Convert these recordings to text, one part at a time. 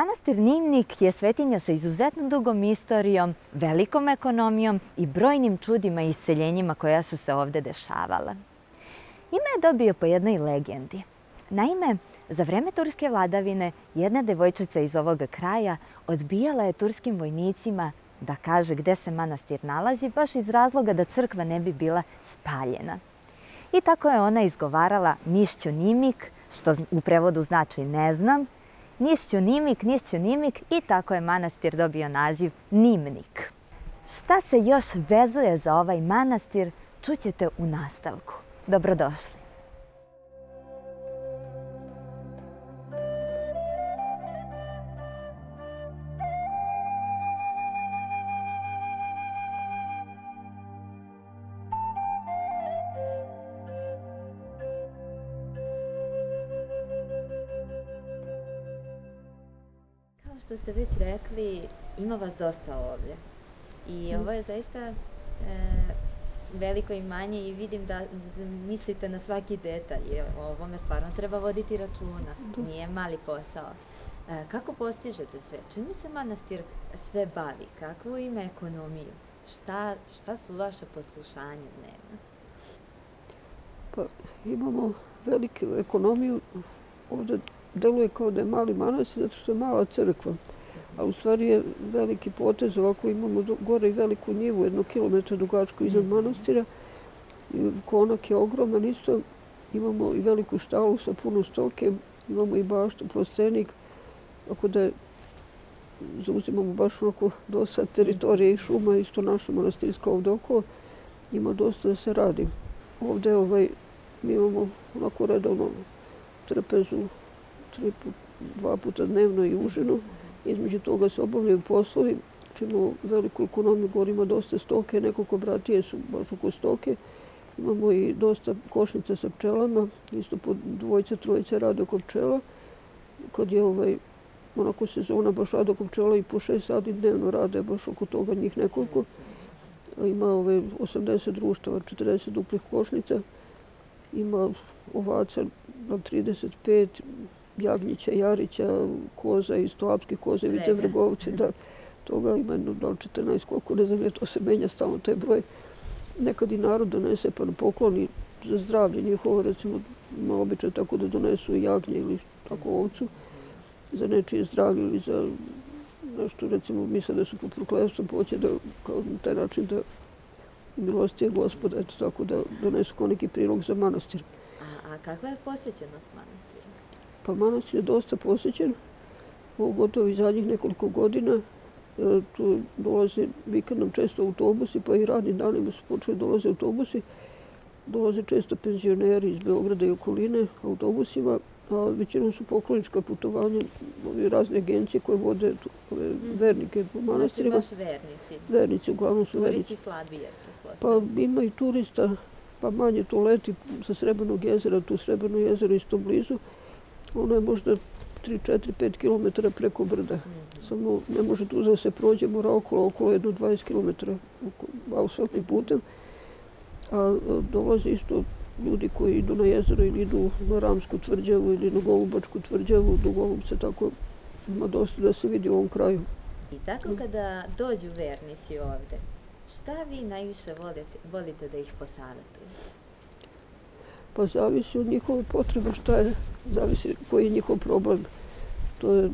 Manastir Nimnik je svetinja sa izuzetno dugom istorijom, velikom ekonomijom i brojnim čudima i isceljenjima koja su se ovde dešavala. Ime je dobio po jednoj legendi. Naime, za vreme turske vladavine jedna devojčica iz ovoga kraja odbijala je turskim vojnicima da kaže gde se manastir nalazi, baš iz razloga da crkva ne bi bila spaljena. I tako je ona izgovarala Nišću Nimik, što u prevodu znači ne znam, Nišću Nimik, Nišću Nimik i tako je manastir dobio naziv Nimnik. Šta se još vezuje za ovaj manastir, čućete u nastavku. Dobrodošli. Već rekli, ima vas dosta ovdje. I mm. ovo je zaista e, veliko imanje i vidim da mislite na svaki detalj. O ovome stvarno treba voditi računa. Nije mali posao. E, kako postižete sve? Čim se manastir sve bavi? Kakvu ima ekonomiju? Šta, šta su vaše poslušanje dnevno? Pa imamo veliku ekonomiju. Ovdje deluje kao da je mali manastir, zato što je mala crkva. A u stvari je veliki potez, ovako imamo gore i veliku njivu, jedno kilometra dugačku iznad mhm. manastira. Konak je ogroman isto. Imamo i veliku štalu sa puno stoke, imamo i baštu, prostenik. Ako da zauzimamo baš onako dosta teritorije i šuma, isto naša manastirska ovdje oko. Ima dosta da se radi. Ovdje ovaj, mi imamo onako redovno trpezu tri put, dva puta dnevno i užinu. Između toga se obavljaju poslovi. čemu veliku ekonomiju, govorimo dosta stoke, nekoliko bratije su baš oko stoke. Imamo i dosta košnica sa pčelama, isto po dvojce, trojice rade oko pčela. Kad je ovaj, onako sezona baš rade oko pčela i po šest sati dnevno rade baš oko toga njih nekoliko. Ima ovaj 80 društava, 40 duplih košnica. Ima ovaca na 35, Jagnjića, Jarića, koza i Stoapske koze, vidite vrgovce, da toga ima jedno da 14, koliko ne znam, to se menja stalno taj broj. Nekad i narod donese pa pokloni za zdravlje njihovo, recimo, ima običaj tako da donesu jagnje ili tako ovcu za nečije zdravlje ili za nešto, recimo, misle da su pod proklevstvom, poće da, kao na taj način da milosti je gospoda, eto tako da donesu kao neki prilog za manastir. A, a kakva je posjećenost manastira? Pa manastir je dosta posjećen, gotovo i zadnjih nekoliko godina. E, tu dolaze vikendom često autobusi, pa i radnim danima su počeli dolaze autobusi. Dolaze često penzioneri iz Beograda i okoline autobusima, a većinom su poklonička putovanja, razne agencije koje vode ove mhm. vernike po manastirima. Znači baš vernici? Vernici, uglavnom su vernici. Turisti slabije, Pa ima i turista, pa manje to leti sa Srebrnog jezera, tu Srebrno jezero isto blizu. Ono je možda 3-4-5 km preko brda. Samo ne može tu da se prođe, mora okolo, okolo jedno 20 km asfaltnim putem. A dolaze isto ljudi koji idu na jezero ili idu na Ramsku tvrđavu ili na Golubačku tvrđavu, do Golubce, tako ima dosta da se vidi u ovom kraju. I tako kada dođu vernici ovde, šta vi najviše volite, volite da ih posavetujete? Pa zavisi od njihove potrebe šta je, zavisi koji je njihov problem. To je,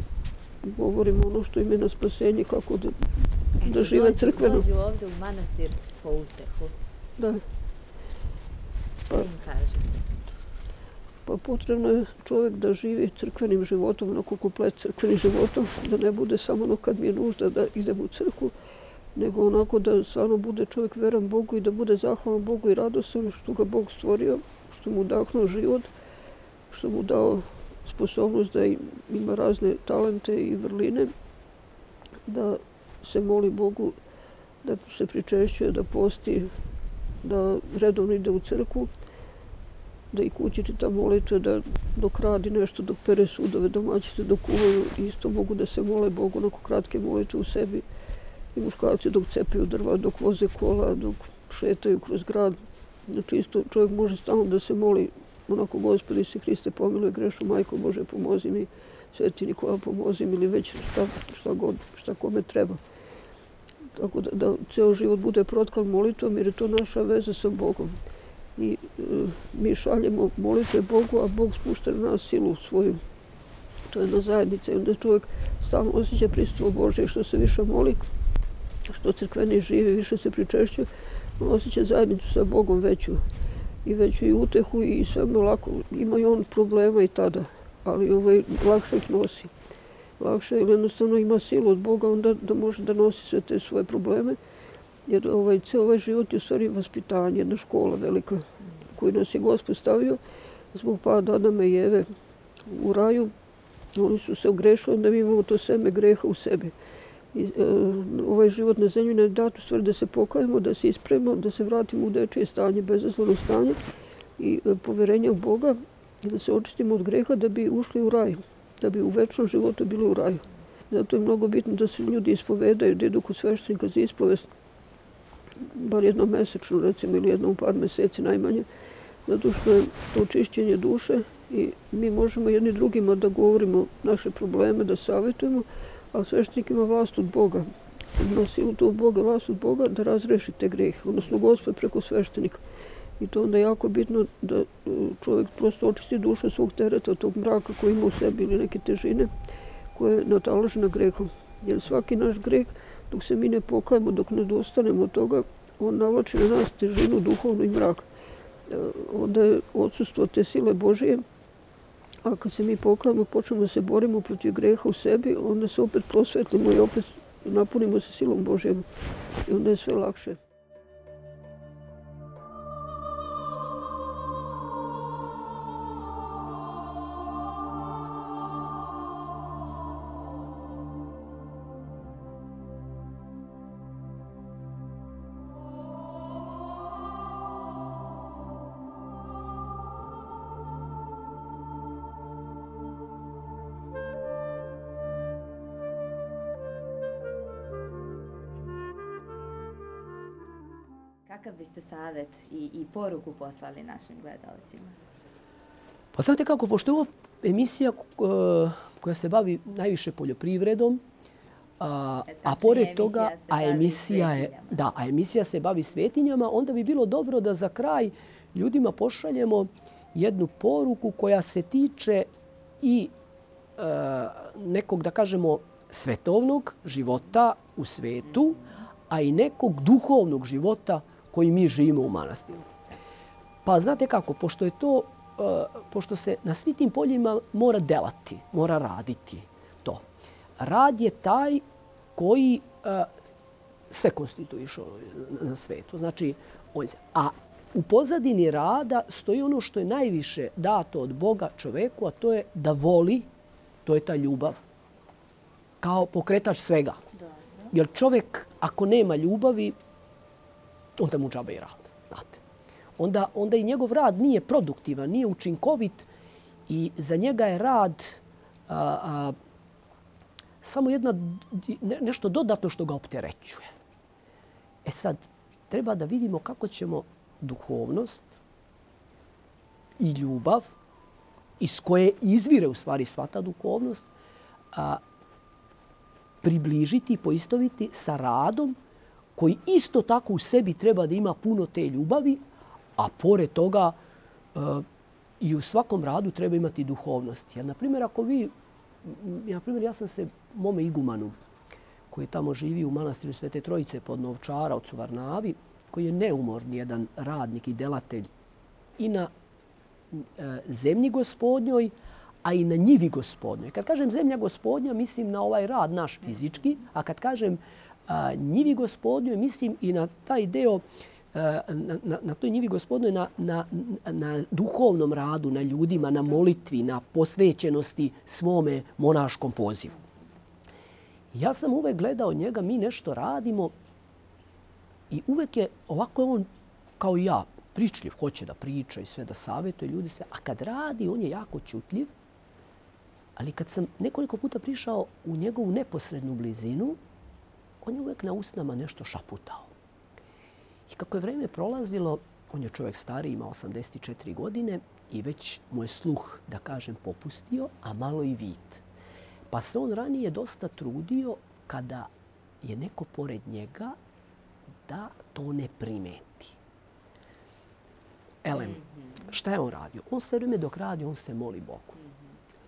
govorimo ono što im je na spasenje, kako da, da žive crkveno. Dođu ovde u manastir po utehu. Da. Kažete? Pa potrebno je čovjek da živi crkvenim životom, onako komplet crkvenim životom, da ne bude samo ono kad mi je nužda da idem u crku, nego onako da stvarno bude čovjek veran Bogu i da bude zahvalan Bogu i radostan što ga Bog stvorio što mu udahnuo život, što mu dao sposobnost da ima razne talente i vrline, da se moli Bogu, da se pričešćuje, da posti, da redovno ide u crku, da i kući čita molitve, da dok radi nešto, dok pere sudove, domaćite, dok kuvaju, isto mogu da se mole Bogu, onako kratke molitve u sebi. I muškarci dok cepaju drva, dok voze kola, dok šetaju kroz grad, Znači isto čovjek može stalno da se moli onako gospodi pa se Hriste pomiluje grešu, majko Bože pomozi mi, Sveti Nikola pomozim ili već šta, šta, god, šta kome treba. Tako da, da ceo život bude protkan molitvom jer je to naša veza sa Bogom. I e, mi šaljemo molitve Bogu, a Bog spušta na nas silu svoju. To je jedna zajednica i onda čovjek stalno osjeća pristupo Bože što se više moli, što crkveni živi, više se pričešćuje, osjeća zajednicu sa Bogom veću i veću i utehu i sve mu lako. Ima i on problema i tada, ali ovaj, lakše ih nosi. Lakše ili jednostavno ima silu od Boga onda da može da nosi sve te svoje probleme. Jer ovaj, ceo ovaj život je u stvari vaspitanje, jedna škola velika koju nas je Gospod stavio zbog pada Adama i Eve u raju. Oni su se ogrešili, onda mi imamo to seme greha u sebi. E, ovaj život na zemlji ne dat u stvari da se pokajemo, da se ispremimo, da se vratimo u dečje stanje, bezazlano stanje i e, poverenje u Boga i da se očistimo od greha da bi ušli u raj, da bi u večnom životu bili u raju. Zato je mnogo bitno da se ljudi ispovedaju, da idu kod sveštenika za ispovest, bar jednom mesečno, recimo, ili jednom par meseci najmanje, zato što je to očišćenje duše i mi možemo jedni drugima da govorimo naše probleme, da savjetujemo, ali sveštenik ima vlast od Boga. Ima silu to Boga, vlast od Boga da razreši te grehe, odnosno gospod preko sveštenika. I to onda je jako bitno da e, čovjek prosto očisti dušu svog tereta, tog mraka koji ima u sebi ili neke težine koje je nataložena grehom. Jer svaki naš greh, dok se mi ne pokajemo, dok ne dostanemo od toga, on navlači na nas težinu duhovnu i mrak. E, onda je odsustvo te sile Božije, A kad se mi pokajamo, počnemo da se borimo protiv greha u sebi, onda se opet prosvetlimo i opet napunimo se silom Božjom. I onda je sve lakše. Kakav biste savjet i, i poruku poslali našim gledalcima? Pa znate kako, pošto je ovo emisija uh, koja se bavi najviše poljoprivredom, a, e, a pored toga, a emisija je, da, a emisija se bavi svetinjama, onda bi bilo dobro da za kraj ljudima pošaljemo jednu poruku koja se tiče i uh, nekog, da kažemo, svetovnog života u svetu, a i nekog duhovnog života koji mi živimo u manastiru. Pa znate kako, pošto je to, uh, pošto se na svim tim poljima mora delati, mora raditi to. Rad je taj koji uh, sve konstituiše na svetu. Znači, on a u pozadini rada stoji ono što je najviše dato od Boga čoveku, a to je da voli, to je ta ljubav, kao pokretač svega. Jer čovjek, ako nema ljubavi, onda mu džabe i rad. Znate. Onda, onda i njegov rad nije produktivan, nije učinkovit i za njega je rad a, a, samo jedna, ne, nešto dodatno što ga opterećuje. E sad, treba da vidimo kako ćemo duhovnost i ljubav iz koje izvire u stvari sva ta duhovnost a, približiti i poistoviti sa radom koji isto tako u sebi treba da ima puno te ljubavi, a pored toga e, i u svakom radu treba imati duhovnost. Jer, na primjer, ako vi, ja, primjer, ja sam se mome igumanu, koji tamo živi u manastiru Svete Trojice pod Novčara od Suvarnavi, koji je neumorni jedan radnik i delatelj i na e, zemlji gospodnjoj, a i na njivi gospodnjoj. Kad kažem zemlja gospodnja, mislim na ovaj rad naš fizički, a kad kažem a, njivi gospodnjoj, mislim i na taj deo, na, na, na toj njivi gospodnjoj, na, na, na duhovnom radu, na ljudima, na molitvi, na posvećenosti svome monaškom pozivu. Ja sam uvek gledao njega, mi nešto radimo i uvek je ovako on kao i ja, pričljiv, hoće da priča i sve da savjetuje ljudi sve, a kad radi on je jako čutljiv, ali kad sam nekoliko puta prišao u njegovu neposrednu blizinu, on je uvek na usnama nešto šaputao. I kako je vreme prolazilo, on je čovjek stari, ima 84 godine i već mu je sluh, da kažem, popustio, a malo i vid. Pa se on ranije dosta trudio kada je neko pored njega da to ne primeti. Elem, šta je on radio? On sve vrijeme dok radi, on se moli Bogu.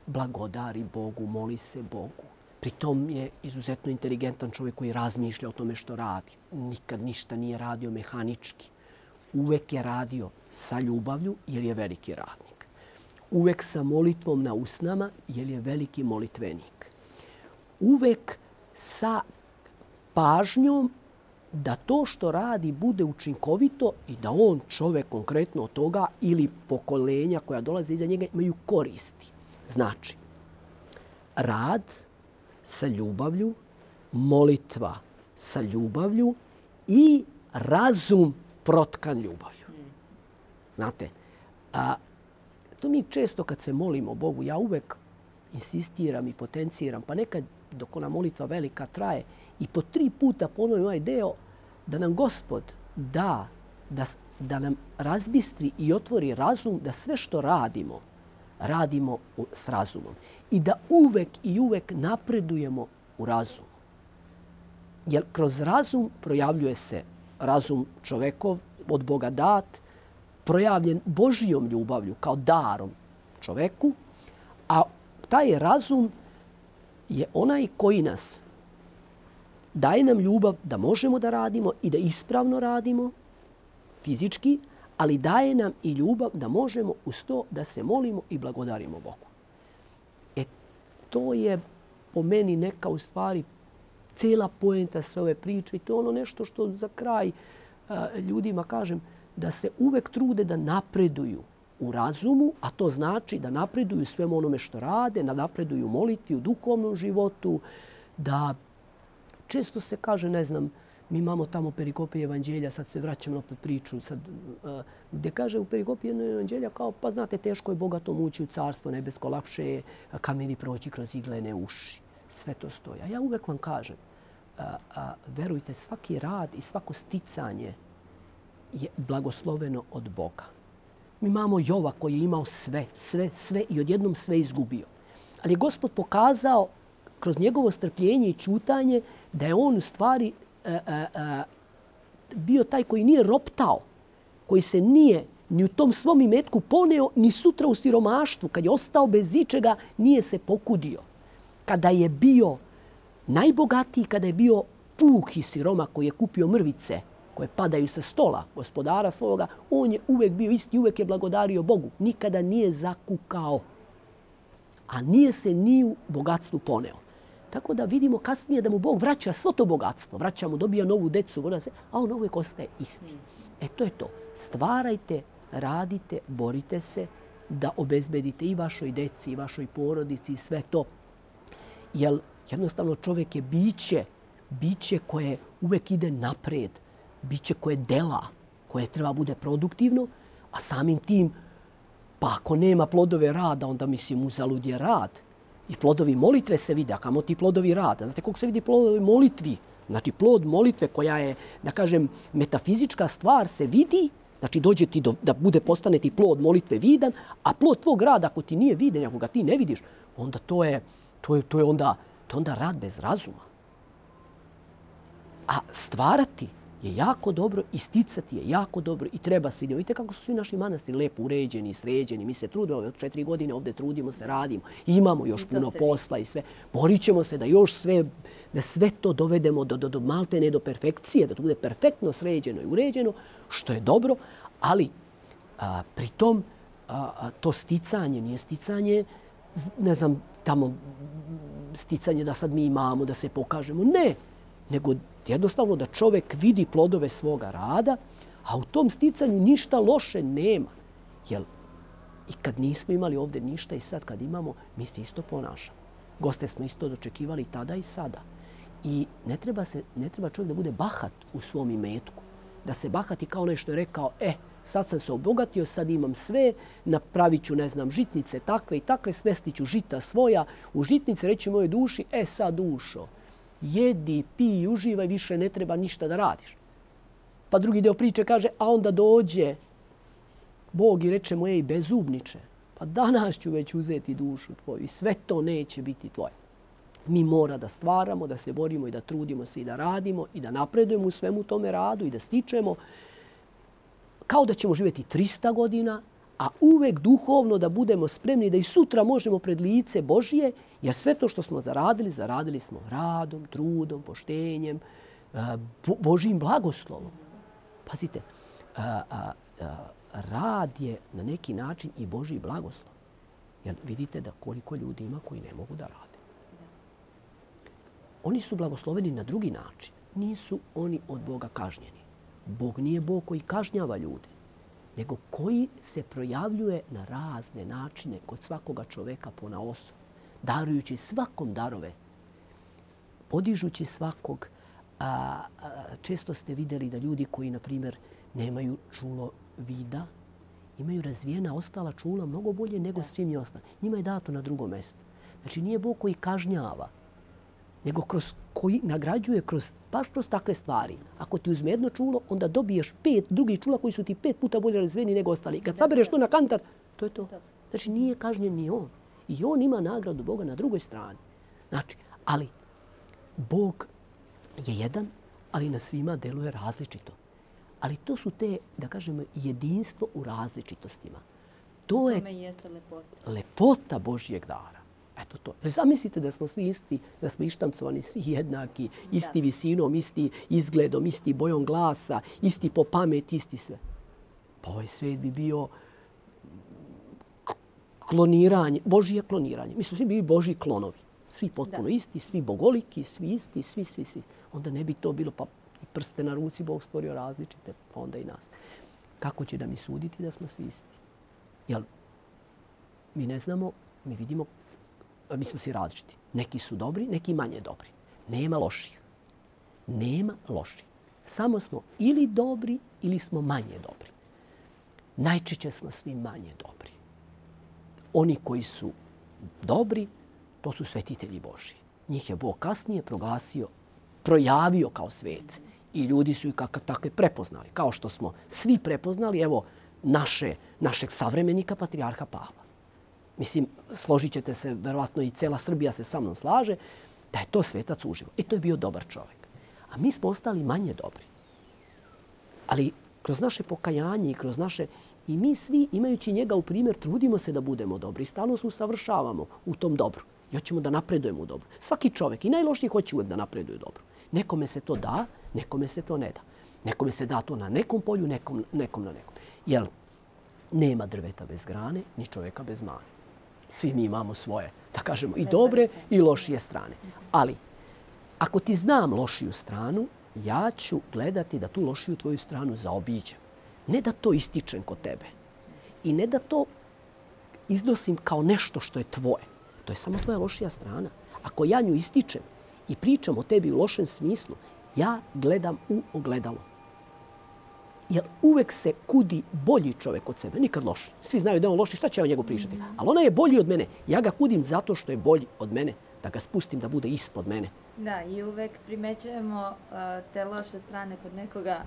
Blagodari Bogu, moli se Bogu. Pritom je izuzetno inteligentan čovjek koji razmišlja o tome što radi. Nikad ništa nije radio mehanički. Uvek je radio sa ljubavlju jer je veliki radnik. Uvek sa molitvom na usnama jer je veliki molitvenik. Uvek sa pažnjom da to što radi bude učinkovito i da on, čovek konkretno od toga ili pokolenja koja dolaze iza njega, imaju koristi. Znači, rad sa ljubavlju, molitva sa ljubavlju i razum protkan ljubavlju. Znate, a, to mi često kad se molimo Bogu, ja uvek insistiram i potenciram, pa nekad dok ona molitva velika traje i po tri puta ponovim ovaj deo da nam gospod da, da, da nam razbistri i otvori razum da sve što radimo, radimo s razumom. I da uvek i uvek napredujemo u razumu. Jer kroz razum projavljuje se razum čovekov od Boga dat, projavljen Božijom ljubavlju kao darom čoveku, a taj razum je onaj koji nas daje nam ljubav da možemo da radimo i da ispravno radimo fizički, ali daje nam i ljubav da možemo uz to da se molimo i blagodarimo Bogu. E, to je po meni neka u stvari cijela poenta sve ove priče i to je ono nešto što za kraj a, ljudima kažem da se uvek trude da napreduju u razumu, a to znači da napreduju svemu onome što rade, da napreduju moliti u duhovnom životu, da često se kaže, ne znam, mi imamo tamo perikopije evanđelja, sad se vraćamo na priču, sad, e, gdje kaže u perikopije evanđelja kao, pa znate, teško je bogatom ući u carstvo nebesko, lakše je kameni proći kroz iglene uši. Sve to stoja. Ja uvek vam kažem, a, uh, verujte, svaki rad i svako sticanje je blagosloveno od Boga. Mi imamo Jova koji je imao sve, sve, sve i odjednom sve izgubio. Ali je gospod pokazao kroz njegovo strpljenje i čutanje da je on u stvari E, e, e, bio taj koji nije roptao, koji se nije ni u tom svom imetku poneo, ni sutra u siromaštvu. Kad je ostao bez ičega, nije se pokudio. Kada je bio najbogatiji, kada je bio puki siroma koji je kupio mrvice, koje padaju sa stola gospodara svoga, on je uvek bio isti, uvek je blagodario Bogu. Nikada nije zakukao, a nije se ni u bogatstvu poneo. Tako da vidimo kasnije da mu Bog vraća svo to bogatstvo. Vraća mu, dobija novu decu, se, a on uvijek ostaje isti. E to je to. Stvarajte, radite, borite se da obezbedite i vašoj deci, i vašoj porodici i sve to. Jer jednostavno čovjek je biće, biće koje uvek ide napred, biće koje dela, koje treba bude produktivno, a samim tim, pa ako nema plodove rada, onda mislim uzalud je rad. I plodovi molitve se vide, a kamo ti plodovi rada? Znate koliko se vidi plodovi molitvi? Znači plod molitve koja je, da kažem, metafizička stvar se vidi, znači dođe ti do, da bude postane ti plod molitve vidan, a plod tvog rada ako ti nije viden, ako ga ti ne vidiš, onda to je, to je, to je onda, to je onda rad bez razuma. A stvarati je jako dobro, isticati je jako dobro i treba svi. Vidite kako su svi naši manastiri lepo uređeni, sređeni. Mi se trudimo, od četiri godine ovdje trudimo se, radimo. Imamo još puno posla i sve. Borit ćemo se da još sve, da sve to dovedemo do, do, do malte, ne do perfekcije, da to bude perfektno sređeno i uređeno, što je dobro, ali a, pri tom a, a, to sticanje nije sticanje, ne znam, tamo sticanje da sad mi imamo, da se pokažemo. Ne, nego jednostavno da čovek vidi plodove svoga rada, a u tom sticanju ništa loše nema. Jel, I kad nismo imali ovdje ništa i sad kad imamo, mi se isto ponašamo. Goste smo isto dočekivali tada i sada. I ne treba, se, ne treba čovjek da bude bahat u svom imetku. Da se bahati kao onaj što je rekao, e, sad sam se obogatio, sad imam sve, napravit ću, ne znam, žitnice takve i takve, smestit ću žita svoja u žitnice, reći mojoj duši, e sad dušo, jedi, pi, uživaj, više ne treba ništa da radiš. Pa drugi deo priče kaže, a onda dođe Bog i reče mu, ej, bezubniče, pa danas ću već uzeti dušu tvoju i sve to neće biti tvoje. Mi mora da stvaramo, da se borimo i da trudimo se i da radimo i da napredujemo u svemu tome radu i da stičemo kao da ćemo živjeti 300 godina, a uvek duhovno da budemo spremni da i sutra možemo pred lice Božije, jer sve to što smo zaradili, zaradili smo radom, trudom, poštenjem, eh, Božijim blagoslovom. Pazite, eh, eh, rad je na neki način i Božji blagoslov. Jer vidite da koliko ljudi ima koji ne mogu da rade. Oni su blagosloveni na drugi način. Nisu oni od Boga kažnjeni. Bog nije Bog koji kažnjava ljude, nego koji se projavljuje na razne načine kod svakoga čoveka po naosu, darujući svakom darove, podižući svakog. A, a, često ste videli da ljudi koji, na primjer, nemaju čulo vida, imaju razvijena ostala čula mnogo bolje nego svim ostalim. Njima je dato na drugo mjesto. Znači nije Bog koji kažnjava, nego kroz koji nagrađuje kroz, baš kroz takve stvari. Ako ti uzme jedno čulo, onda dobiješ pet drugih čula koji su ti pet puta bolje razvijeni nego ostali. Kad sabereš to na kantar, to je to. Znači nije kažnjen ni on. I on ima nagradu Boga na drugoj strani. Znači, ali Bog je jedan, ali na svima deluje različito. Ali to su te, da kažemo, jedinstvo u različitostima. To je lepota. lepota Božijeg dara. Eto to. Zamislite da smo svi isti, da smo ištancovani, svi jednaki, isti da. visinom, isti izgledom, isti bojom glasa, isti po pameti, isti sve. Pa ovaj svet bi bio kloniranje, Božije kloniranje. Mi smo svi bili Božji klonovi. Svi potpuno da. isti, svi bogoliki, svi isti, svi, svi, svi. Onda ne bi to bilo, pa i prste na ruci Bog stvorio različite, pa onda i nas. Kako će da mi suditi da smo svi isti? Jel, mi ne znamo, mi vidimo, mi smo svi različiti. Neki su dobri, neki manje dobri. Nema loših. Nema loših. Samo smo ili dobri ili smo manje dobri. Najčešće smo svi manje dobri. Oni koji su dobri, to su svetitelji Boži. Njih je Bog kasnije proglasio, projavio kao svece i ljudi su ih kako takve prepoznali. Kao što smo svi prepoznali, evo, naše, našeg savremenika, patrijarha Pavla. Mislim, složit ćete se, verovatno i cela Srbija se sa mnom slaže, da je to svetac uživo. I to je bio dobar čovjek. A mi smo ostali manje dobri. Ali kroz naše pokajanje i kroz naše... I mi svi, imajući njega u primjer, trudimo se da budemo dobri. Stalno se usavršavamo u tom dobru. I hoćemo da napredujemo u dobru. Svaki čovjek i najlošiji hoće uvijek da napreduje u dobru. Nekome se to da, nekome se to ne da. Nekome se da to na nekom polju, nekom, nekom na nekom. Jel, nema drveta bez grane, ni čovjeka bez mane. Svi mi imamo svoje, da kažemo, i dobre i lošije strane. Ali, ako ti znam lošiju stranu, ja ću gledati da tu lošiju tvoju stranu zaobiđem. Ne da to ističem kod tebe. I ne da to iznosim kao nešto što je tvoje. To je samo tvoja lošija strana. Ako ja nju ističem i pričam o tebi u lošem smislu, ja gledam u ogledalo. Jer uvek se kudi bolji čovjek od sebe, nikad loši. Svi znaju da je on loši, šta će o njegu pričati? Ali ona je bolji od mene. Ja ga kudim zato što je bolji od mene, da ga spustim da bude ispod mene. Da, i uvek primećujemo uh, te loše strane kod nekoga,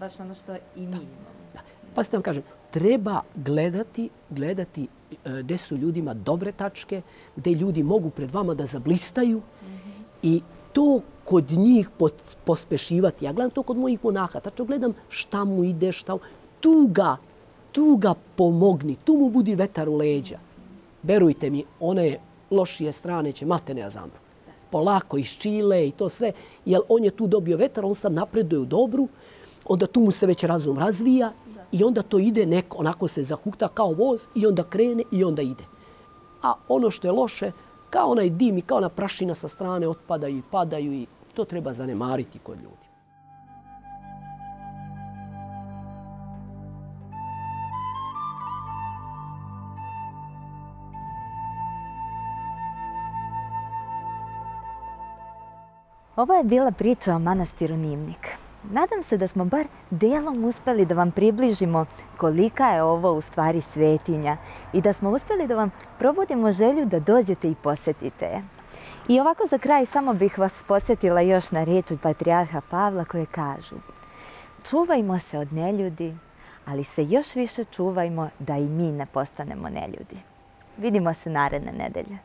baš ono što i mi imamo. Da. Pa ste vam kažem, treba gledati, gledati uh, gde su ljudima dobre tačke, gde ljudi mogu pred vama da zablistaju mm -hmm. i to kod njih pospešivati. Ja gledam to kod mojih monaha. Tačno gledam šta mu ide, šta. Tu ga, tu ga pomogni. Tu mu budi vetar u leđa. Verujte mi, one lošije strane će mate ne zamru. Polako iz Čile i to sve. Jer on je tu dobio vetar, on sad napreduje u dobru. Onda tu mu se već razum razvija. I onda to ide neko, onako se zahukta kao voz i onda krene i onda ide. A ono što je loše, kao onaj dim i kao ona prašina sa strane otpadaju i padaju i to treba zanemariti kod ljudi. Ovo je bila priča o manastiru Nimnik. Nadam se da smo bar delom uspeli da vam približimo kolika je ovo u stvari svetinja i da smo uspeli da vam probudimo želju da dođete i posetite je. I ovako za kraj samo bih vas podsjetila još na reči Patriarha Pavla koje kažu Čuvajmo se od neljudi, ali se još više čuvajmo da i mi ne postanemo neljudi. Vidimo se naredne nedelje.